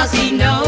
así no.